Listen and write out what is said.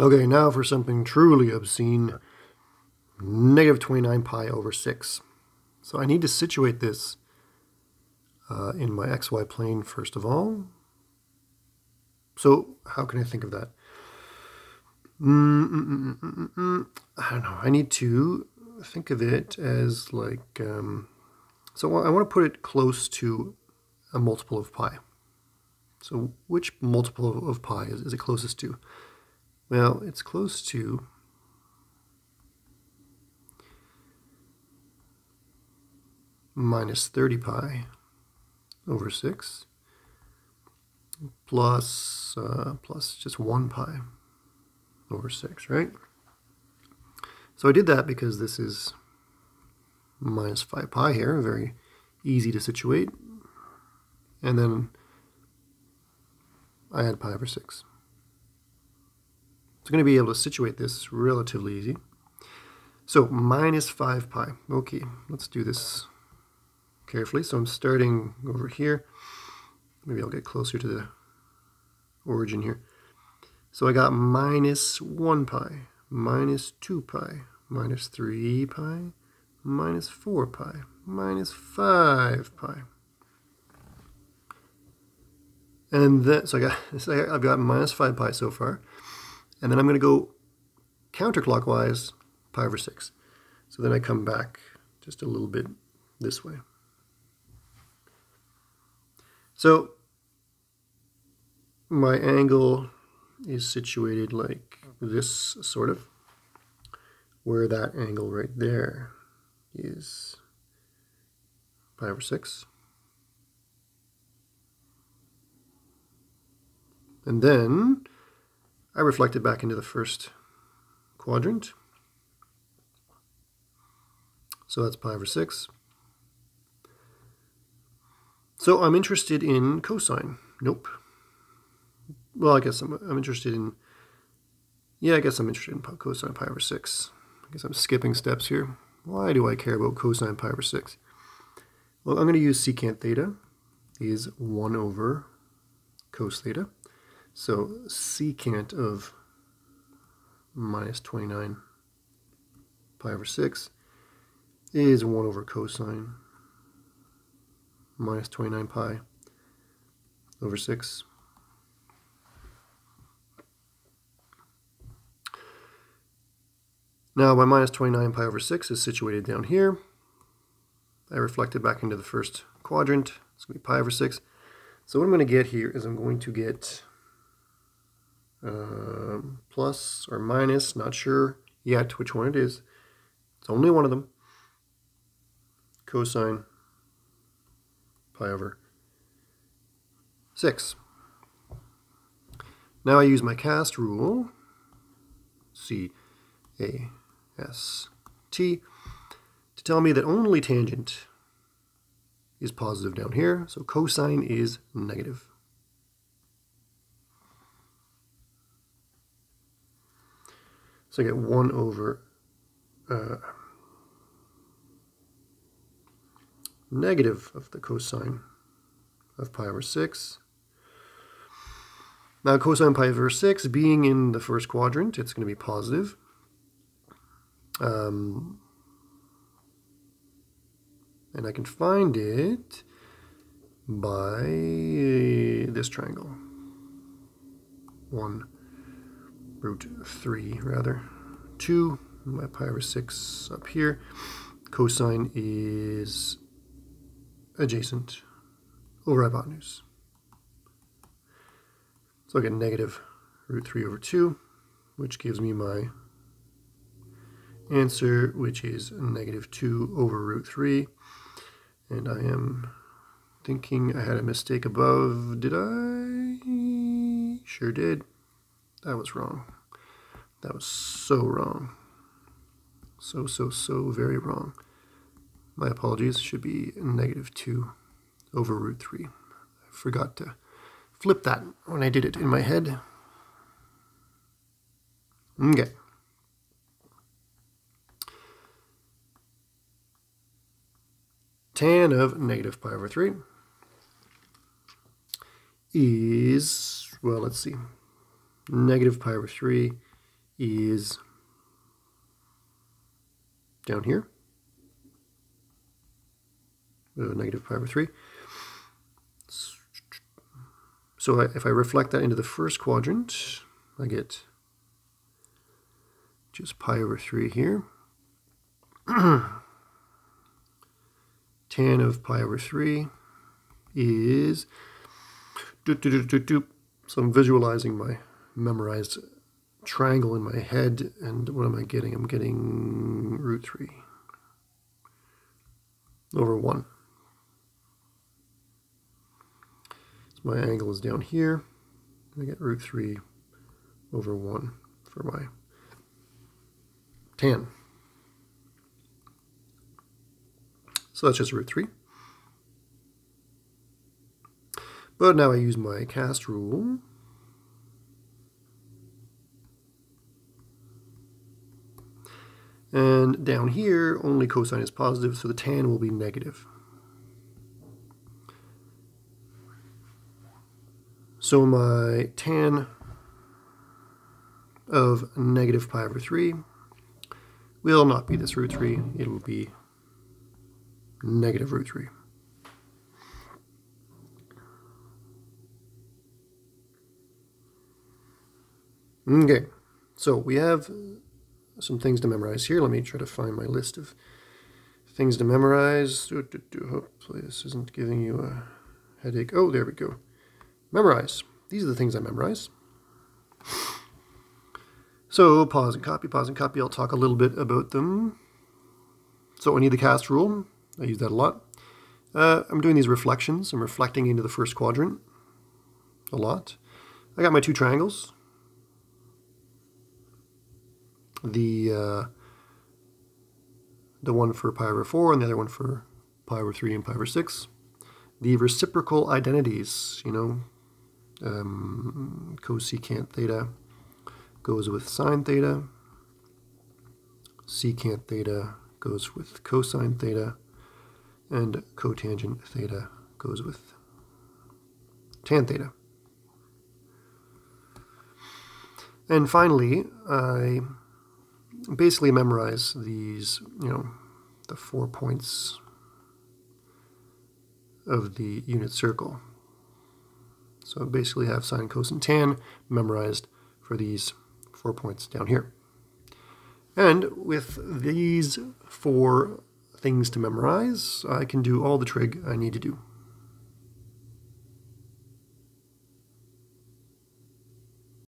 Okay, now for something truly obscene. Negative 29 pi over 6. So I need to situate this uh, in my xy plane first of all. So how can I think of that? Mm -mm -mm I don't know. I need to think of it as like, um, so I want to put it close to a multiple of pi. So which multiple of pi is, is it closest to? Well, it's close to minus 30 pi over 6 plus, uh, plus just 1 pi over 6, right? So I did that because this is minus 5 pi here, very easy to situate. And then I add pi over 6. So I'm going to be able to situate this relatively easy. So minus 5 pi. Okay, let's do this carefully. So I'm starting over here. Maybe I'll get closer to the origin here. So I got minus 1 pi, minus 2 pi, minus 3 pi, minus 4 pi, minus 5 pi. And then, so I got, so I've got minus 5 pi so far. And then I'm going to go counterclockwise pi over 6. So then I come back just a little bit this way. So my angle is situated like this sort of, where that angle right there is pi over 6. And then I reflect it back into the first quadrant. So that's pi over 6. So I'm interested in cosine. Nope. Well, I guess I'm, I'm interested in, yeah, I guess I'm interested in cosine pi over 6. I guess I'm skipping steps here. Why do I care about cosine pi over 6? Well, I'm going to use secant theta is 1 over cos theta. So secant of minus 29 pi over 6 is 1 over cosine minus 29 pi over 6. Now my minus 29 pi over 6 is situated down here. I reflect it back into the first quadrant. It's going to be pi over 6. So what I'm going to get here is I'm going to get uh, plus or minus, not sure yet which one it is. It's only one of them. Cosine pi over 6. Now I use my cast rule, C A S T, to tell me that only tangent is positive down here, so cosine is negative. So I get 1 over uh, negative of the cosine of pi over 6. Now cosine pi over 6 being in the first quadrant, it's going to be positive. Um, and I can find it by this triangle. 1 root 3 rather. 2, my pi over 6 up here. Cosine is adjacent over hypotenuse. So I get negative root 3 over 2, which gives me my answer, which is negative 2 over root 3. And I am thinking I had a mistake above. Did I? Sure did. That was wrong. That was so wrong. So, so, so very wrong. My apologies, should be negative 2 over root 3. I forgot to flip that when I did it in my head. Okay. Tan of negative pi over 3 is, well, let's see, negative pi over 3 is down here, uh, negative pi over 3. So if I reflect that into the first quadrant, I get just pi over 3 here. tan of pi over 3 is... Doop, doop, doop, So I'm visualizing my memorized triangle in my head, and what am I getting? I'm getting root 3 over 1. So my angle is down here. I get root 3 over 1 for my tan. So that's just root 3. But now I use my cast rule. And down here, only cosine is positive, so the tan will be negative. So my tan of negative pi over 3 will not be this root 3, it will be negative root 3. Okay, so we have some things to memorize here. Let me try to find my list of things to memorize. Hopefully this isn't giving you a headache. Oh, there we go. Memorize. These are the things I memorize. So pause and copy, pause and copy. I'll talk a little bit about them. So I need the cast rule. I use that a lot. Uh, I'm doing these reflections. I'm reflecting into the first quadrant a lot. I got my two triangles. The uh, the one for pi over 4 and the other one for pi over 3 and pi over 6. The reciprocal identities, you know, um, cosecant theta goes with sine theta, secant theta goes with cosine theta, and cotangent theta goes with tan theta. And finally, I basically memorize these, you know, the four points of the unit circle. So basically have sine, cosine, tan memorized for these four points down here. And with these four things to memorize, I can do all the trig I need to do.